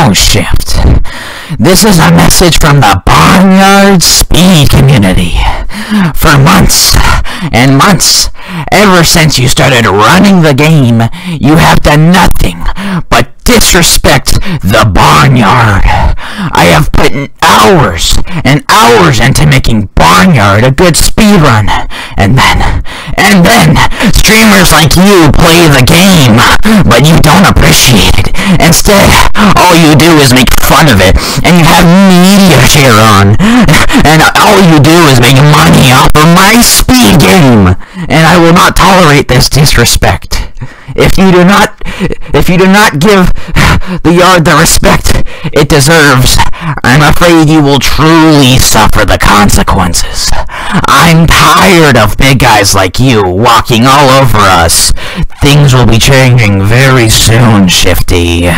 Shift, this is a message from the Barnyard Speed community. For months and months, ever since you started running the game, you have done nothing but disrespect the barnyard. I have put hours and hours into making Barnyard a good speed run, and then, and then, streamers like you play the game, but you don't appreciate it. Instead, all you do is make fun of it, and you have media share on, and all you do is make money off of my speed game, and I will not tolerate this disrespect. If you do not, if you do not give the yard the respect it deserves, I'm afraid you will truly suffer the consequences. I'm tired of big guys like you walking all over us. Things will be changing very soon, Shifty.